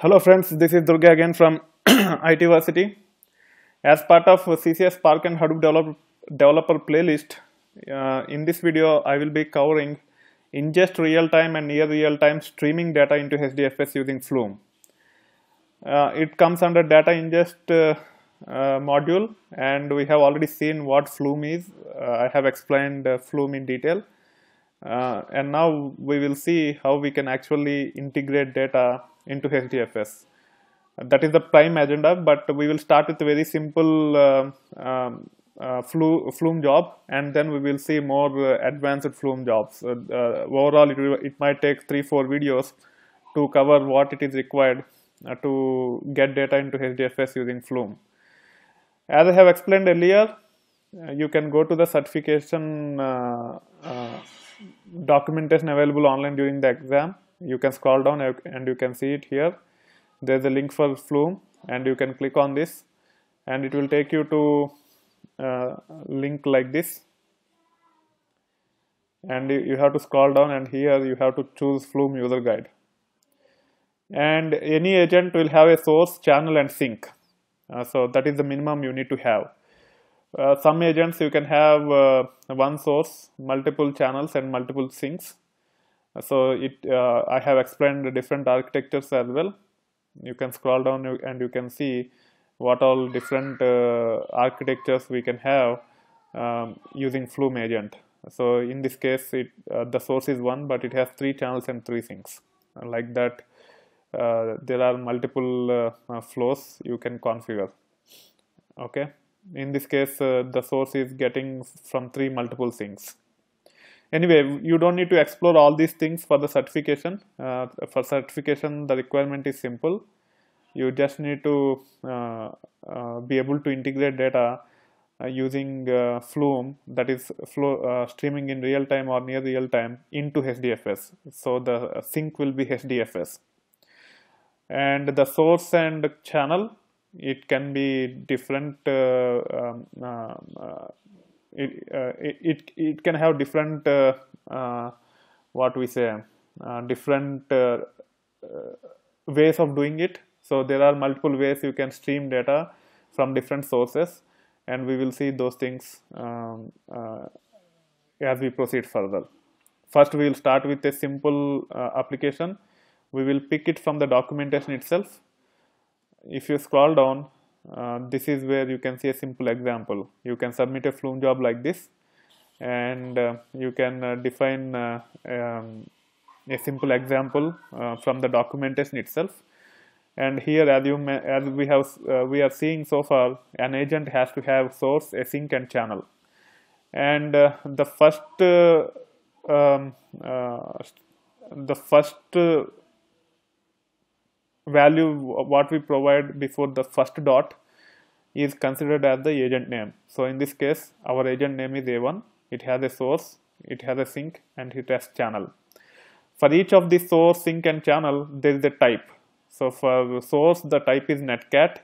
Hello friends, this is Durga again from ITversity. As part of CCA Spark and Hadoop develop, developer playlist, uh, in this video I will be covering ingest real-time and near real-time streaming data into HDFS using Flume. Uh, it comes under data ingest uh, uh, module and we have already seen what Flume is. Uh, I have explained uh, Flume in detail. Uh, and now we will see how we can actually integrate data into HDFS. That is the prime agenda, but we will start with a very simple uh, um, uh, Flume job, and then we will see more uh, advanced Flume jobs. Uh, overall, it, it might take three, four videos to cover what it is required to get data into HDFS using Flume. As I have explained earlier, you can go to the certification documentation available online during the exam. You can scroll down and you can see it here. There's a link for flume and you can click on this. And it will take you to uh, link like this. And you have to scroll down and here you have to choose flume user guide. And any agent will have a source channel and sink uh, so that is the minimum you need to have uh, some agents you can have uh, one source multiple channels and multiple sinks. So it uh, I have explained different architectures as well. You can scroll down and you can see what all different uh, architectures we can have um, using Flume agent. So in this case it uh, the source is one but it has three channels and three sinks. Like that uh, there are multiple flows you can configure. Okay in this case uh, the source is getting from three multiple sinks anyway you don't need to explore all these things for the certification. Uh, for certification the requirement is simple. You just need to uh, uh, be able to integrate data uh, using uh, Flume that is flow, streaming in real time or near real time into HDFS so the sink will be HDFS and the source and channel it can be different um, it, uh, it, it can have different uh, uh, what we say different ways of doing it. So there are multiple ways you can stream data from different sources and we will see those things um, as we proceed further. First we will start with a simple application. We will pick it from the documentation itself if you scroll down uh, this is where you can see a simple example. You can submit a flume job like this and uh, you can uh, define uh, um, a simple example uh, from the documentation itself. And here as you may, as we have uh, we are seeing so far an agent has to have source a sink and channel. And the first um, the first value what we provide before the first dot is considered as the agent name. So in this case, our agent name is A1. It has a source, it has a sink, and it has channel. For each of the source, sink, and channel, there is a type. So for source, the type is netcat,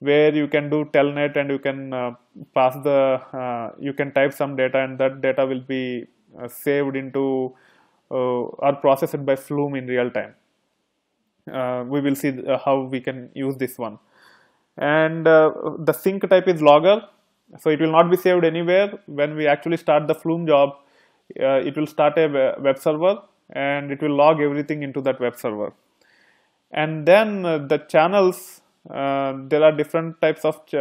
where you can do telnet and you can uh, pass the, uh, you can type some data and that data will be uh, saved into uh, or processed by Flume in real time uh, we will see uh, how we can use this one. And uh, the sink type is logger. So it will not be saved anywhere. When we actually start the flume job uh, it will start a web server and it will log everything into that web server. And then the channels there are different types of ch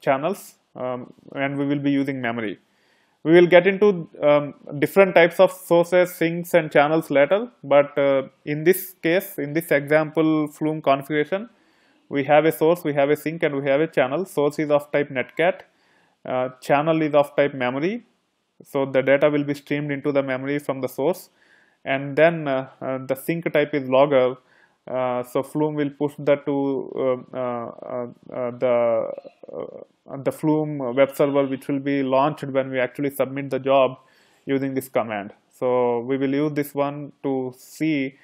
channels um, and we will be using memory we will get into um, different types of sources, sinks and channels later, but uh, in this case, in this example Flume configuration, we have a source, we have a sink and we have a channel. Source is of type netcat, uh, channel is of type memory, so the data will be streamed into the memory from the source. And then uh, uh the sink type is logger, so Flume will push that to uh, the the Flume web server which will be launched when we actually submit the job using this command. So we will use this one to see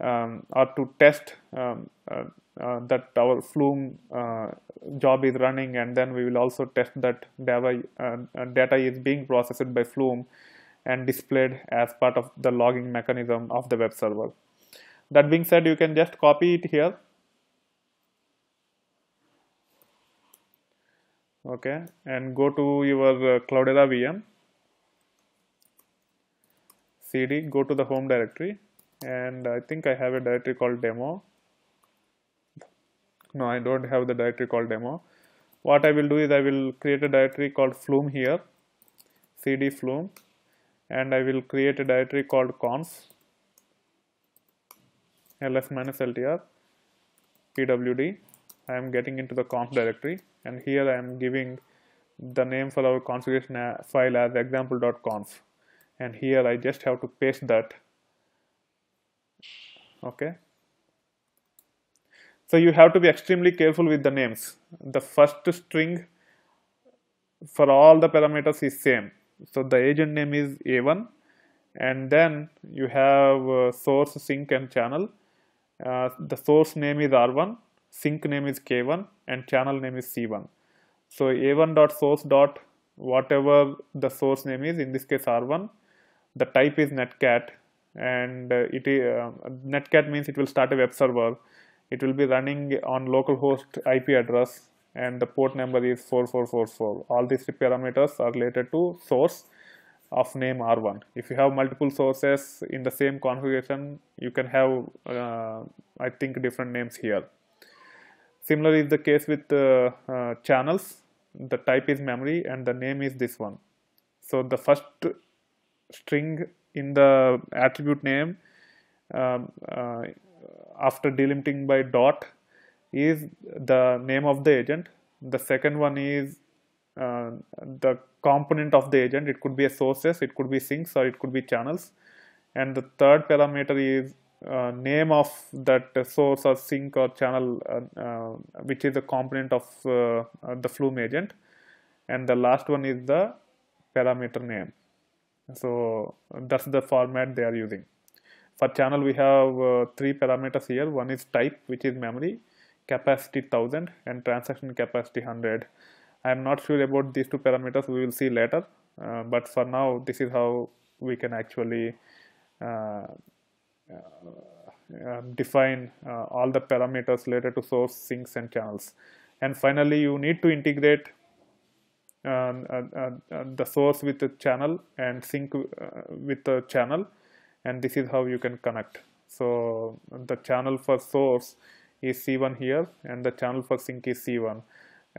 um, or to test um, uh, uh, that our Flume uh, job is running and then we will also test that data, data is being processed by Flume and displayed as part of the logging mechanism of the web server. That being said you can just copy it here. Okay and go to your uh, cloudera vm. Cd go to the home directory. And i think i have a directory called demo. No i don't have the directory called demo. What i will do is i will create a directory called flume here. Cd flume. And i will create a directory called conf ls minus ltr pwd I am getting into the conf directory and here I am giving the name for our configuration file as example.conf and here I just have to paste that. Okay. So you have to be extremely careful with the names. The first string for all the parameters is same. So the agent name is a1 and then you have uh, source sink and channel uh, the source name is r1 sink name is k1 and channel name is c1 so a1 dot source dot whatever the source name is in this case r1 the type is netcat and uh, it uh, netcat means it will start a web server. It will be running on localhost ip address and the port number is 4444 all these parameters are related to source of name r1 if you have multiple sources in the same configuration you can have uh, i think different names here Similarly, is the case with uh, uh, channels. The type is memory and the name is this one. So the first string in the attribute name um, uh, after delimiting by dot is the name of the agent. The second one is uh, the component of the agent. It could be a sources, it could be sinks, or it could be channels. And the third parameter is uh, name of that source or sink or channel uh, uh, which is a component of the flume agent. And the last one is the parameter name. So that's the format they are using. For channel we have uh, three parameters here. One is type which is memory capacity 1000 and transaction capacity 100 i am not sure about these two parameters we will see later uh, but for now this is how we can actually uh, uh, define uh, all the parameters related to source, sinks, and channels. And finally, you need to integrate the source with the channel and sink with the channel, and this is how you can connect. So the channel for source is C1 here, and the channel for sink is C1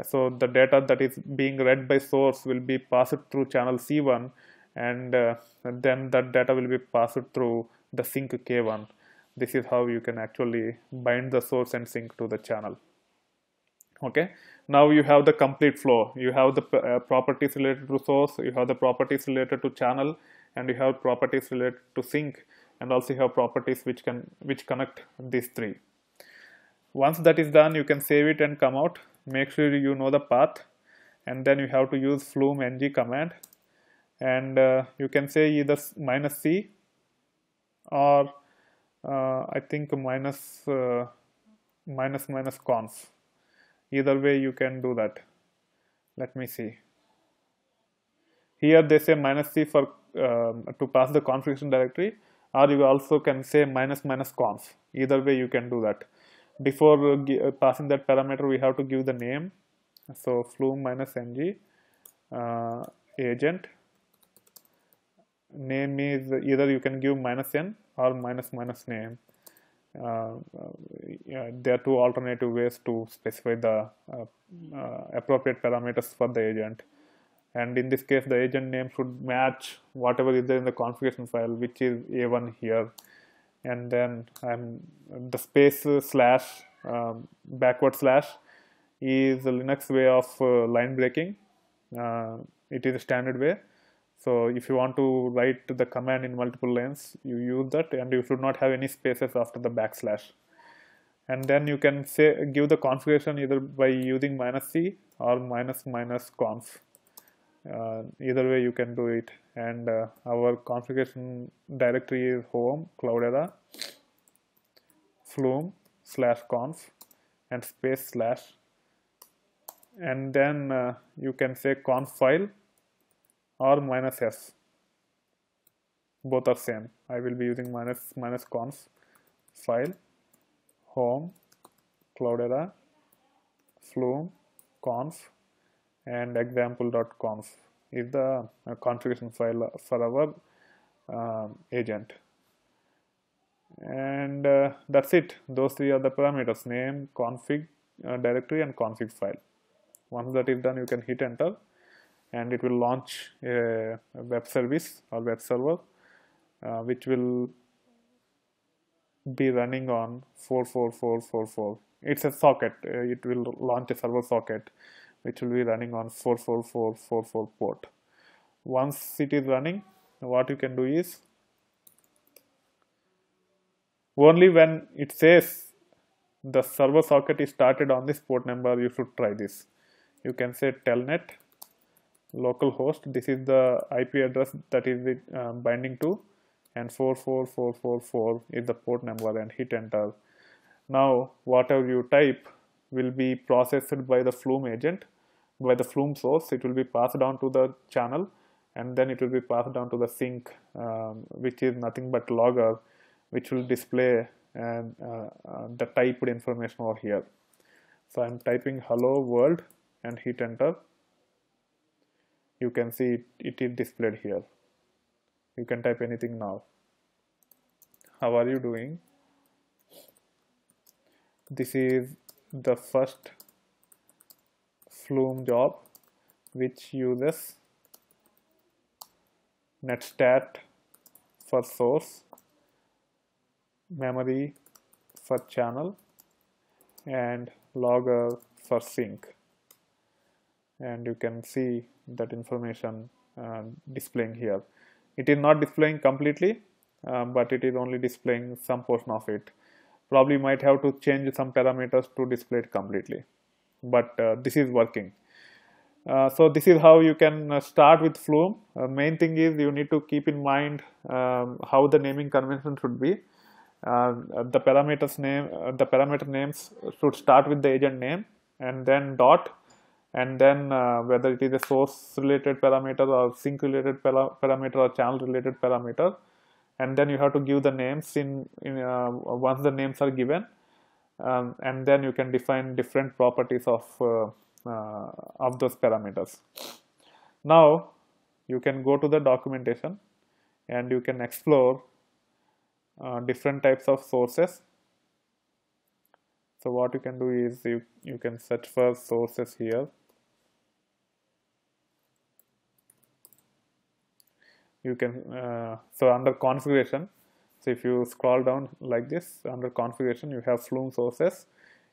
so the data that is being read by source will be passed through channel C1 and uh, then that data will be passed through the sink k1 this is how you can actually bind the source and sink to the channel. Okay? Now you have the complete flow. You have the uh, properties related to source you have the properties related to channel and you have properties related to sink and also you have properties which can which connect these three. Once that is done you can save it and come out make sure you know the path and then you have to use flume ng command. And uh, you can say either minus c or uh, I think minus, uh, minus minus conf either way you can do that. Let me see. Here they say minus c for um, to pass the configuration directory or you also can say minus minus conf either way you can do that before uh, passing that parameter we have to give the name so flume minus ng uh, agent name is either you can give minus n or minus minus name. Uh, yeah, there are two alternative ways to specify the uh, uh, appropriate parameters for the agent. And in this case, the agent name should match whatever is there in the configuration file, which is A1 here. And then I'm the space slash um, backward slash is the Linux way of uh, line breaking. Uh, it is a standard way so if you want to write the command in multiple lines, you use that and you should not have any spaces after the backslash. And then you can say give the configuration either by using minus c or minus minus conf. Uh, either way you can do it. And uh, our configuration directory is home cloudera flume slash conf and space slash. And then uh, you can say conf file or minus s. Both are same. I will be using minus minus conf file home cloudera flume conf and example.conf is the uh, configuration file for our uh, agent. And uh, that's it. Those three are the parameters name config uh, directory and config file. Once that is done you can hit enter and it will launch a, a web service or web server uh, which will be running on 44444 it's a socket. Uh, it will launch a server socket which will be running on 44444 port. Once it is running what you can do is only when it says the server socket is started on this port number you should try this. You can say telnet localhost this is the ip address that is uh, binding to and 44444 is the port number and hit enter. Now whatever you type will be processed by the flume agent by the flume source. It will be passed down to the channel and then it will be passed down to the sink um, which is nothing but logger which will display and uh, uh, the typed information over here. So i'm typing hello world and hit enter. You can see it, it is displayed here. You can type anything now. How are you doing? This is the first flume job which uses netstat for source memory for channel and logger for sink and you can see that information uh, displaying here. It is not displaying completely uh, but it is only displaying some portion of it probably might have to change some parameters to display it completely but uh, this is working uh, so this is how you can uh, start with Flume. Uh, main thing is you need to keep in mind um, how the naming convention should be. Uh, the parameters name, uh, the parameter names should start with the agent name and then dot, and then whether it is a source related parameter or sink related para parameter or channel related parameter, and then you have to give the names in, in once the names are given, um, and then you can define different properties of uh, of those parameters. Now you can go to the documentation and you can explore uh, different types of sources. So what you can do is you, you can search for sources here. You can, uh, so under configuration, so if you scroll down like this, under configuration you have Flume sources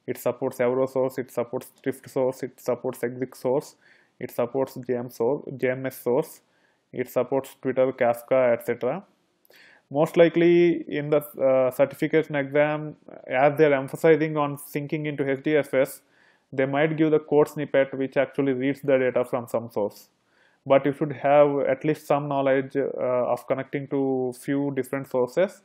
it supports Avro source, it supports Thrift source, it supports Exec source, it supports JM source, JMS source, it supports Twitter, Kafka, etc. Most likely in the uh, certification exam, as they're emphasizing on sinking into HDFS, they might give the code snippet which actually reads the data from some source. But you should have at least some knowledge uh, of connecting to few different sources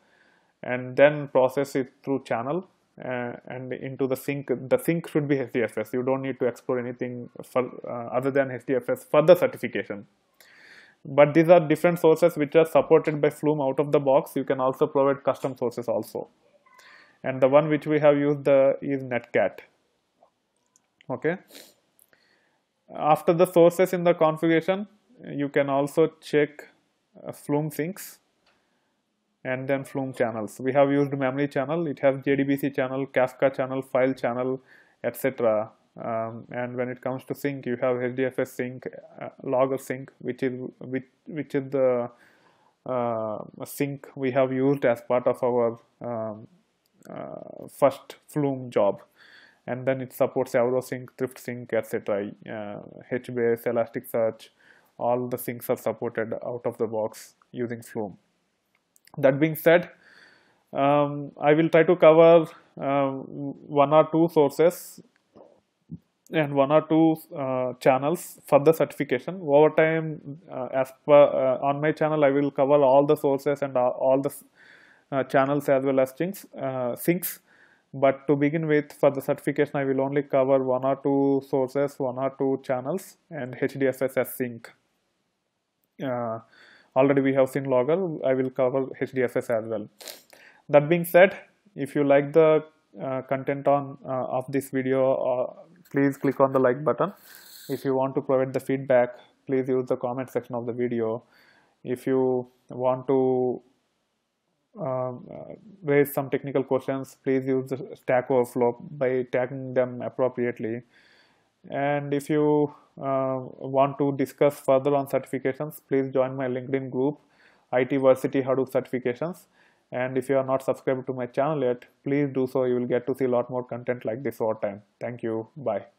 and then process it through channel uh, and into the sink the sink should be hdfs you don't need to explore anything for uh, other than hdfs for the certification. But these are different sources which are supported by flume out of the box. You can also provide custom sources also. And the one which we have used the is netcat. Okay after the sources in the configuration you can also check uh, flume sinks and then Flume channels. We have used memory channel, it has JDBC channel, Kafka channel, file channel, etc. Um, and when it comes to sink, you have HDFS sink, uh, logger sink, which is which, which is the uh, sink we have used as part of our um, uh, first Flume job. And then it supports Avro Sink, Thrift Sink, etc. Uh, HBase, Elasticsearch, all the sinks are supported out of the box using Flume that being said um, I will try to cover uh, one or two sources and one or two uh, channels for the certification over time uh, as per uh, on my channel I will cover all the sources and all the uh, channels as well as sinks, uh, sinks but to begin with for the certification I will only cover one or two sources one or two channels and HDFS as sink already we have seen logger i will cover hdfs as well. That being said if you like the uh, content on uh, of this video uh, please click on the like button. If you want to provide the feedback please use the comment section of the video. If you want to um, uh, raise some technical questions please use the stack overflow by tagging them appropriately. And if you uh, want to discuss further on certifications please join my linkedin group ITversity Hadoop certifications. And if you are not subscribed to my channel yet please do so. You will get to see a lot more content like this over time. Thank you. Bye